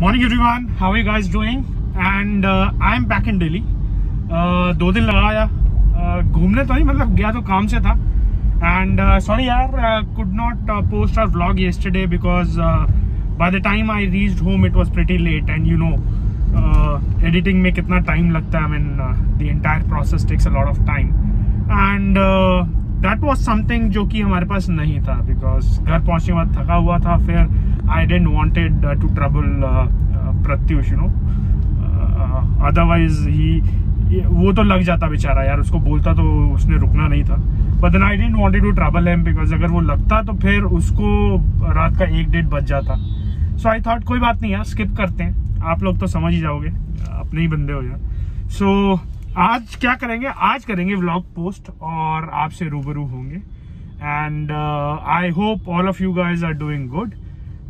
Morning everyone how you guys doing and I am back in Delhi दो दिन लगाया uh, घूमने तो नहीं मतलब गया तो काम से था। एंड सॉरी यार could not post our vlog yesterday because by the time I reached home it was pretty late and you know editing में कितना टाइम लगता है। I mean the entire process takes a lot of time and that was something जो कि हमारे पास नहीं था because घर पहुँचने के बाद थका हुआ था। फिर I didn't wanted to trouble Pratyush you know otherwise ही वो तो लग जाता बेचारा यार उसको बोलता तो उसने रुकना नहीं था। But then I didn't wanted to trouble him because अगर वो लगता तो फिर उसको रात का एक डेढ़ बज जाता। सो आई थॉट कोई बात नहीं यार स्किप करते हैं। आप लोग तो समझ ही जाओगे अपने ही बंदे हो यार। सो so, आज क्या करेंगे? आज करेंगे व्लॉग पोस्ट और आपसे रूबरू होंगे। And I hope all of you guys are doing good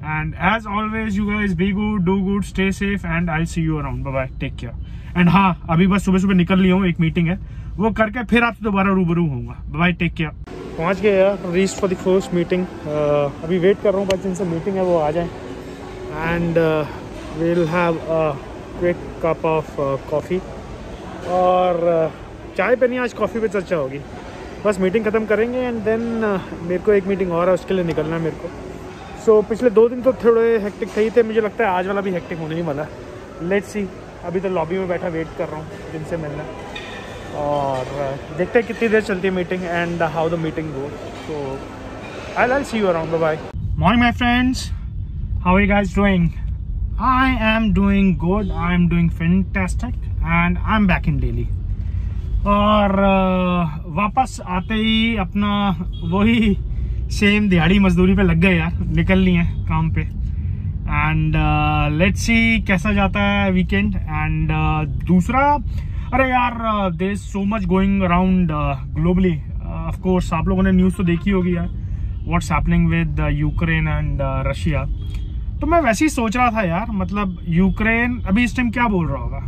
and as always you guys be good do good stay safe and I see you around bye take care and हाँ अभी बस सुबह सुबह निकल लिया हूँ एक मीटिंग है। वो करके फिर आपसे दोबारा रूबरू होऊँगा। बाय टेक केयर पहुँच गए यार reach for the first meeting अभी वेट कर रहा हूँ बस जिनसे मीटिंग है वो आ जाए। And have a quick cup of uh, और uh, चाय पे नहीं आज कॉफ़ी पे चर्चा होगी। बस मीटिंग ख़त्म करेंगे एंड देन uh, मेरे को एक मीटिंग और है उसके लिए निकलना है मेरे को। सो so, पिछले दो दिन तो थोड़े हेक्टिक थे ही थे। मुझे लगता है आज वाला भी हेक्टिक होने ही वाला लेट्स सी अभी तो लॉबी में बैठा वेट कर रहा हूँ जिनसे मिलना और uh, देखते हैं कितनी देर चलती है meeting and how the meeting go so I I see you around bye morning my friends how you guys doing I am doing good. I am doing fantastic. And I'm back in Delhi. और वापस आते ही अपना वही same दिहाड़ी मजदूरी पे लग गए यार निकल लिए काम पे। एंड लेट्स सी कैसा जाता है वीकेंड एंड uh, दूसरा अरे यार there so much going around globally of course आप लोगों ने न्यूज़ तो देखी होगी यार what's happening with Ukraine and Russia तो मैं वैसे ही सोच रहा था यार मतलब यूक्रेन अभी इस टाइम क्या बोल रहा होगा?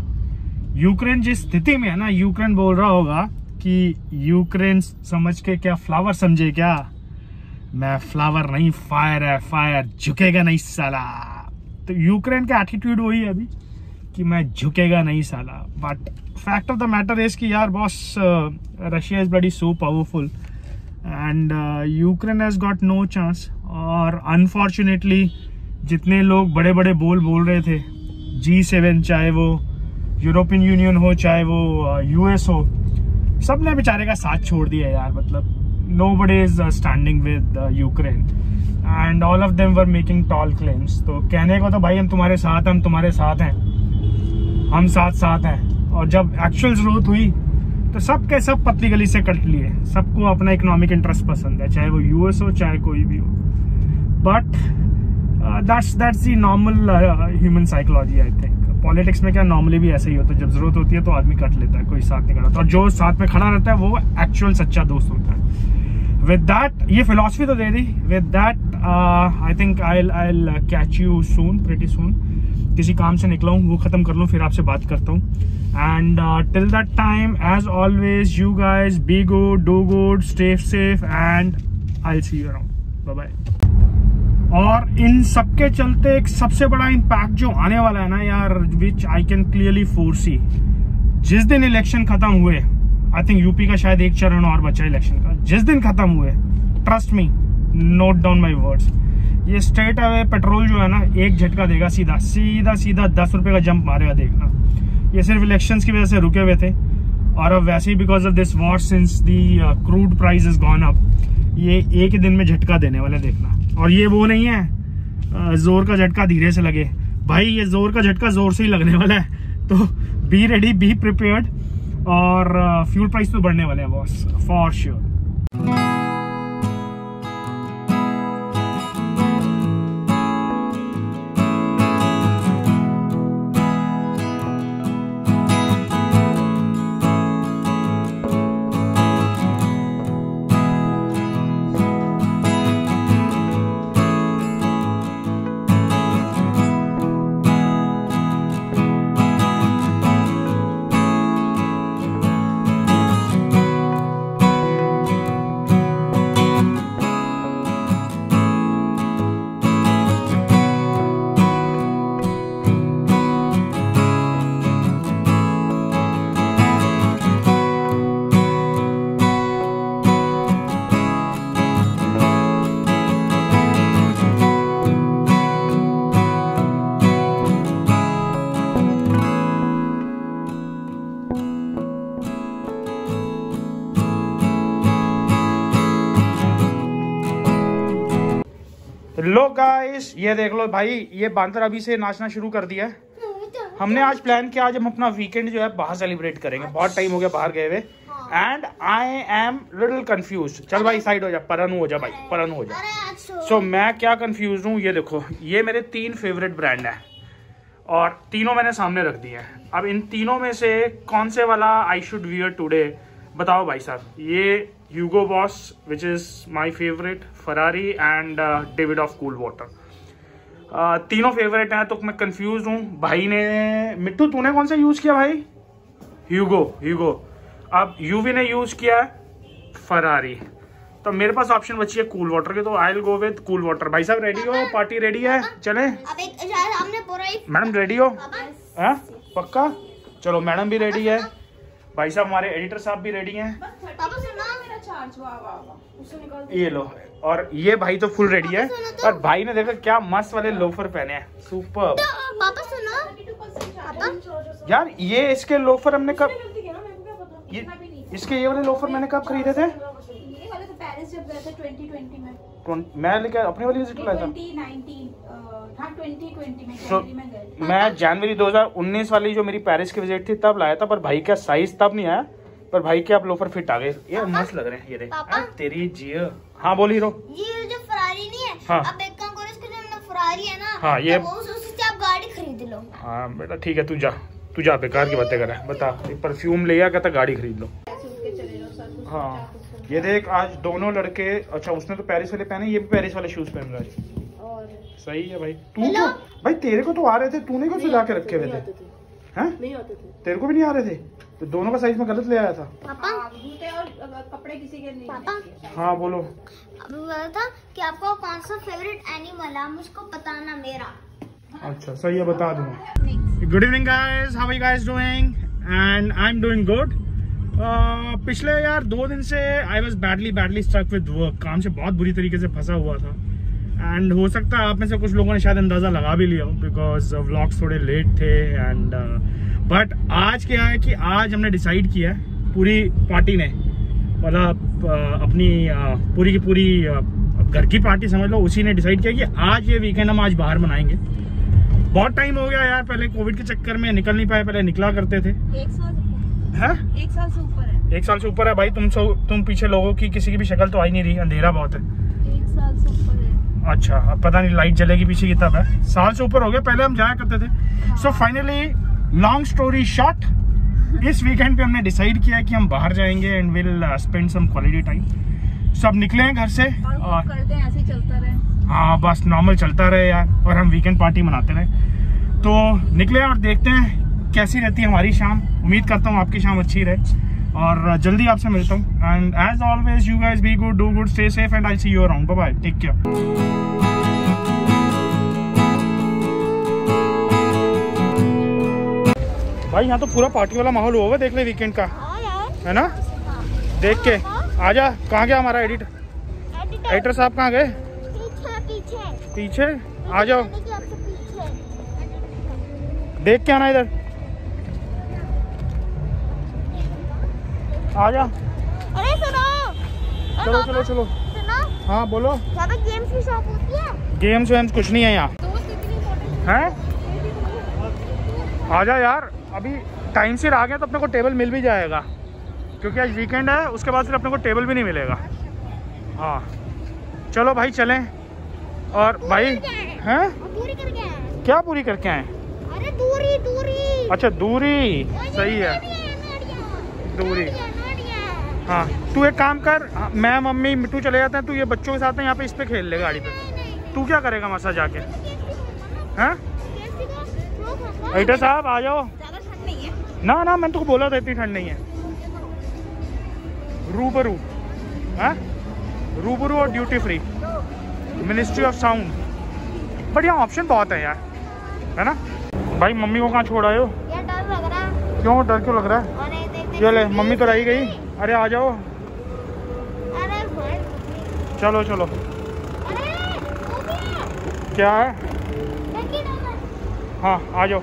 यूक्रेन जिस स्थिति में है ना यूक्रेन बोल रहा होगा कि यूक्रेन समझ के क्या फ्लावर समझे क्या? मैं फ्लावर नहीं फायर है फायर झुकेगा नहीं साला। तो यूक्रेन का एटीट्यूड वही है अभी, कि मैं झुकेगा नहीं साला। But fact of the matter is कि यार बॉस रशिया इज़ बड़ी so powerful and Ukraine has got no chance और अनफॉर्चुनेटली जितने लोग बड़े बड़े बोल बोल रहे थे जी सेवन चाहे वो यूरोपियन यूनियन हो, चाहे वो यूएस हो सबने बेचारे का साथ छोड़ दिया यार मतलब। Nobody is standing with Ukraine and all of them were making tall claims तो कहने को तो भाई, हम तुम्हारे साथ हम तुम्हारे साथ हैं। हम साथ साथ हैं। और जब एक्चुअल ज़रूरत हुई तो सब के सब पतली गली से कट लिए। सबको अपना इकोनॉमिक इंटरेस्ट पसंद है, चाहे वो यूएस हो, चाहे कोई भी हो। But that's that's the normal human psychology I think politics में क्या नॉर्मली भी ऐसे ही होता है, जब ज़रूरत होती है तो आदमी कट लेता है, कोई साथ नहीं खड़ा और जो साथ में खड़ा रहता है, वो एक्चुअल सच्चा दोस्त होता है। विद दैट ये फिलोसफी तो दे दी. With that I think I I catch you soon pretty soon किसी काम से निकला हूँ, वो खत्म कर लूँ, फिर आपसे बात करता हूँ. And till that time as always you guys be good do good stay safe and I see you around bye और इन सबके चलते एक सबसे बड़ा इम्पैक्ट जो आने वाला है ना यार which I can clearly foresee जिस दिन इलेक्शन खत्म हुए आई थिंक यूपी का शायद एक चरण और बचा इलेक्शन का। जिस दिन खत्म हुए trust me note down my words ये स्ट्रेट अवे पेट्रोल जो है ना, एक झटका देगा सीधा सीधा सीधा दस रुपये का जंप मारेगा देखना। ये सिर्फ़ इलेक्शन की वजह से रुके हुए थे। और अब वैसे ही because of this war since the crude price is gone up ये एक ही दिन में झटका देने वाले देखना। और ये वो नहीं है ज़ोर का झटका धीरे से लगे। भाई, ये ज़ोर का झटका ज़ोर से ही लगने वाला है। तो बी रेडी बी प्रिपेयर्ड और फ्यूल प्राइस तो बढ़ने वाले हैं boss for sure Thank you. Guys ये देख लो भाई ये बांदर अभी से नाचना शुरू कर दिया है। हमने आज प्लान किया आज हम अपना वीकेंड जो है बाहर सेलिब्रेट करेंगे। बहुत टाइम हो गया बाहर गए हुए। And I am little confuse चल भाई साइड हो जा परन हो जा भाई परन हो जा। सो so, मैं क्या कंफ्यूज हूँ ये देखो ये मेरे तीन फेवरेट ब्रांड है। और तीनों मैंने सामने रख दिए हैं। अब इन तीनों में से कौन से वाला आई शुड वियर टुडे बताओ भाई साहब ये Hugo Boss which is my favourite Ferrari and Davidoff Cool Water तीनों फेवरेट हैं तो मैं कंफ्यूज हूँ। भाई ने मिट्टू तूने कौन सा यूज़ किया भाई? ह्यूगो ह्यूगो अब यूवी ने यूज़ किया है फरारी तो मेरे पास ऑप्शन बची है कूल वाटर की तो I go with Cool Water भाई साहब रेडी हो? पार्टी रेडी है? चले। मैडम रेडी हो? है? पक्का? चलो मैडम भी रेडी है। भाई साहब हमारे एडिटर साहब भी रेडी हैं। ये लो और ये भाई तो फुल रेडी है। तो। और भाई ने देखा क्या मस्त वाले लोफर पहने हैं। सुपर यार ये इसके लोफर हमने कब ये इसके ये वाले लोफर मैंने कब खरीदे थे? मैं। लेके अपनी वाली विज़िट लाया था? so, मैं जनवरी 2019 वाली जो मेरी पेरिस की विज़िट थी तब लाया था पर भाई का साइज़ तब नहीं आया पर भाई के आप लोफर फिट आ गए। ये मस्त लग रहे हैं ये देख। हाँ, तेरी जियो। हाँ बोल हीरो। ये जो फरारी नहीं है हाँ। अब एक काम करो इसके जो फरारी है ना हाँ ये तो उससे आप गाड़ी खरीद लो। हाँ बेटा ठीक है तू जा। तू जा बेकार की बातें कर बता परफ्यूम ले आ कहता गाड़ी खरीद लो। हाँ। ये देख आज दोनों लड़के अच्छा उसने तो पेरिस वाले पहने ये भी पेरिस वाले शूज़ पहन रहा है। सही है भाई। तू तो भाई तेरे को तो आ रहे थे तूने क्यों सजा के रखे हुए थे? हैं? तेरे को भी नहीं आ रहे थे? तो दोनों का साइज़ में गलत ले आया था। पापा? जूते और कपड़े किसी के नहीं पापा? हाँ बोलो। था कि आपको कौन सा फेवरेट एनिमल है मुझको बताना मेरा। अच्छा सही है बता दूँगा। Good evening guys how are you guys doing and I am doing good पिछले यार दो दिन से I was badly badly stuck with work काम से बहुत बुरी तरीके से फंसा हुआ था। एंड हो सकता है आप में से कुछ लोगों ने शायद अंदाज़ा लगा भी लिया हो बिकॉज़ व्लॉग्स थोड़े लेट थे एंड बट uh, आज क्या है कि आज हमने डिसाइड किया है पूरी पार्टी ने मतलब uh, अपनी uh, पूरी की पूरी घर की पार्टी समझ लो उसी ने डिसाइड किया कि आज ये वीकेंड हम आज बाहर मनाएँगे। बहुत टाइम हो गया यार पहले कोविड के चक्कर में निकल नहीं पाए पहले निकला करते थे। एक साल है? एक साल से ऊपर है। एक साल से ऊपर है भाई तुम सो तुम पीछे लोगों की किसी की भी शक्ल तो आई नहीं रही अंधेरा बहुत है। एक साल से ऊपर अच्छा अब पता नहीं लाइट जलेगी पीछे की तब है। साल से ऊपर हो गया पहले हम जाया करते थे। So finally long story short इस वीकेंड पे हमने डिसाइड किया कि हम बाहर जाएँगे and will spend some quality time सब निकले हैं घर से और करते हैं ऐसे चलता रहे। हाँ बस नॉर्मल चलता रहे यार और हम वीकेंड पार्टी मनाते रहे। तो निकले और देखते हैं कैसी रहती है हमारी शाम? उम्मीद करता हूँ आपकी शाम अच्छी रहे। और जल्दी आपसे मिलता हूँ। And as always you guys be good do good stay safe and I see you around bye take care भाई यहाँ तो पूरा पार्टी वाला माहौल हुआ देख ले वीकेंड का। है ना? देख के। आ जा। कहाँ गया हमारा एडिट एडिटर साहब कहाँ गए? पीछे पीछे। आ जाओ। देख के आना इधर। आ जा। अरे सुनो। चलो चलो चलो सुनो। हाँ बोलो। यहाँ गेम्स की शॉप होती है। गेम्स वेम्स कुछ नहीं है यहाँ। हैं। आ जा यार। अभी टाइम से आ गया तो अपने को टेबल मिल भी जाएगा। क्योंकि आज वीकेंड है उसके बाद फिर अपने को टेबल भी नहीं मिलेगा। हाँ। चलो भाई चलें। और भाई हैं। क्या पूरी करके आए दूरी दूरी। अच्छा दूरी। सही है। दूरी। हाँ तू एक काम कर हाँ, मैं मम्मी मिट्टू चले जाते हैं तू ये बच्चों के साथ यहाँ पे इस पे खेल ले गाड़ी पे। तू क्या करेगा मसा जाके? हैं? एडिटर साहब आ जाओ। ना ना मैंने तो बोला था इतनी ठंड नहीं है। रूबरू है? रूबरू और duty free Ministry of Sound but यहाँ ऑप्शन बहुत है यार। है ना? भाई मम्मी को कहाँ छोड़ आए हो। क्यों डर क्यों लग रहा है? ये ले मम्मी तो रही गई। अरे आ जाओ। चलो चलो। क्या है? हाँ आ जाओ।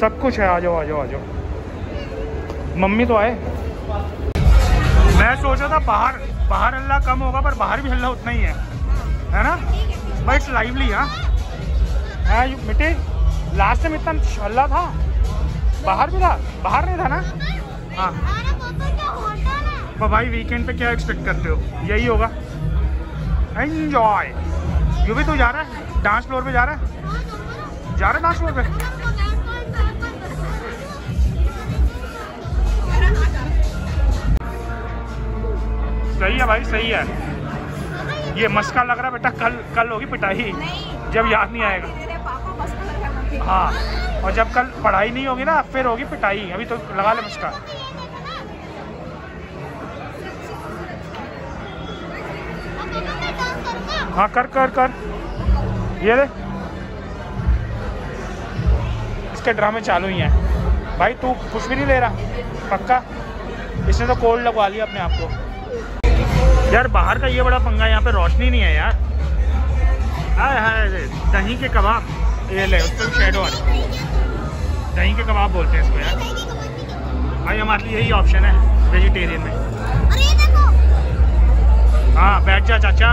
सब कुछ है। आ जाओ आ जाओ आ जाओ। मम्मी तो आए। मैं सोचा था बाहर बाहर हल्ला कम होगा पर बाहर भी हल्ला उतना ही है। है ना? बट लाइवली हाँ। है मिट्टी? लास्ट टाइम इतना छल्ला था। बाहर भी था? बाहर नहीं था ना? हाँ। तो भाई वीकेंड पे क्या एक्सपेक्ट करते हो? यही होगा। एंजॉय यू भी तू जा रहा है डांस फ्लोर पे जा रहा है? जा रहा है डांस फ्लोर पे? सही है भाई सही है। ये मस्का लग रहा है बेटा कल कल होगी पिटाई। जब याद नहीं आएगा। हाँ। और जब कल पढ़ाई नहीं होगी ना फिर होगी पिटाई। अभी तो लगा ले मस्का हाँ कर कर कर। ये दे। इसके ड्रामे चालू ही हैं। भाई, तू कुछ भी नहीं ले रहा। पक्का? इसने तो कोल्ड लगवा लिया अपने आप को। यार, बाहर का ये बड़ा पंगा, यहाँ पे रोशनी नहीं है यार। हाय हाय, दही के कबाब। ये ले उस पर शेडो आ दही के कबाब बोलते हैं इसको यार। भाई हमारे लिए यही ऑप्शन है वेजिटेरियन में। हाँ बैठ जा चाचा।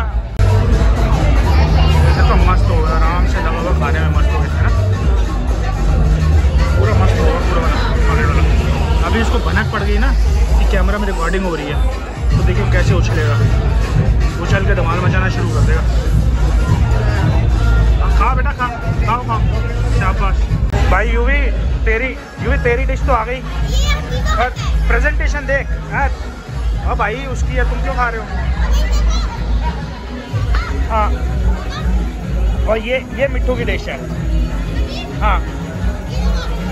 तो मस्त हो गया आराम से लगा हुआ खाने में मस्त हो गया है ना। पूरा मस्त हो पूरा बना खाने वाला। अभी इसको भनक पड़ गई ना कि कैमरा में रिकॉर्डिंग हो रही है। तो देखिए कैसे उछलेगा। उछल के धमाल मचाना शुरू कर देगा। तेरी डिश तो आ गई। पर प्रेजेंटेशन देख। हाँ। हाँ भाई, उसकी है, तुम क्यों खा रहे हो? हाँ। और ये ये मिट्टू की डिश है। हाँ।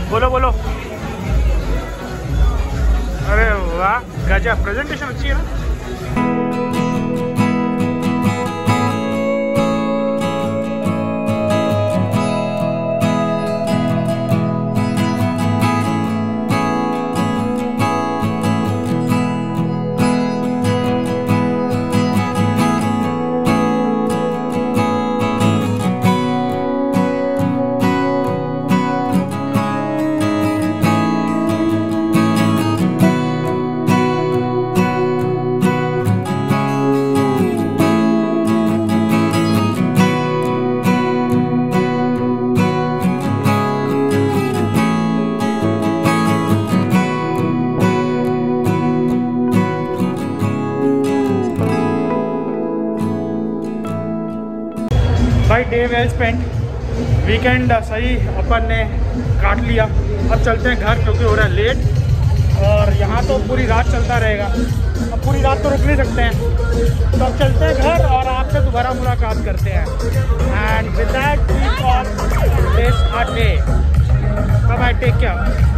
बोलो बोलो। अरे वाह, गजब। प्रेजेंटेशन अच्छी है ना? स्पेंड वीकेंड सही, अपन ने काट लिया। अब चलते हैं घर क्योंकि हो रहा है लेट और यहाँ तो पूरी रात चलता रहेगा। अब पूरी रात तो रुक नहीं सकते हैं। तो अब चलते हैं घर और आपसे दोबारा मुलाकात करते हैं। And with that bye take care